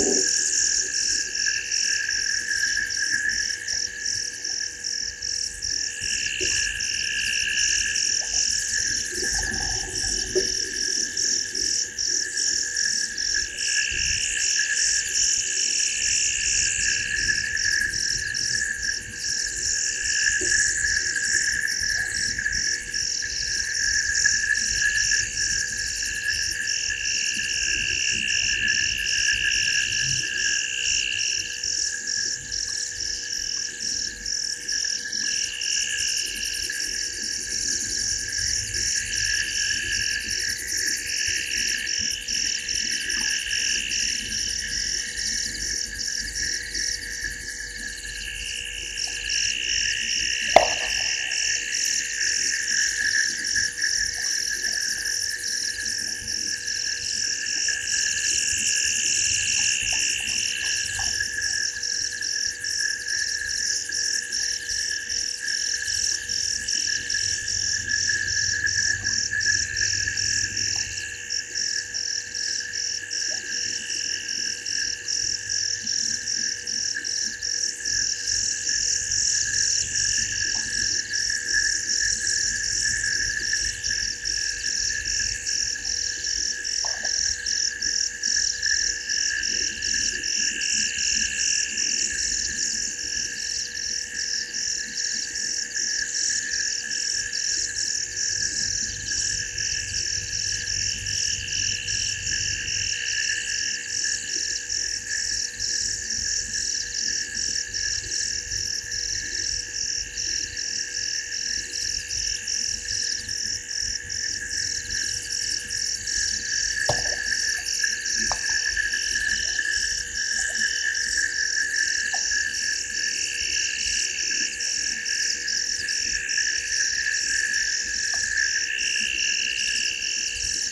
Yeah.